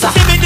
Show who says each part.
Speaker 1: follow